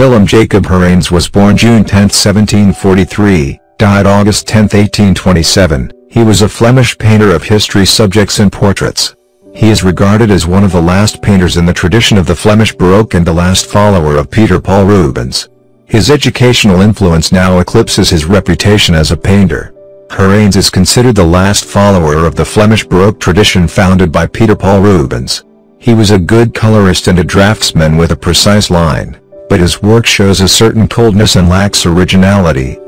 Willem Jacob Herreyns was born June 10, 1743, died August 10, 1827. He was a Flemish painter of history subjects and portraits. He is regarded as one of the last painters in the tradition of the Flemish Baroque and the last follower of Peter Paul Rubens. His educational influence now eclipses his reputation as a painter. Herreyns is considered the last follower of the Flemish Baroque tradition founded by Peter Paul Rubens. He was a good colorist and a draftsman with a precise line, but his work shows a certain coldness and lacks originality.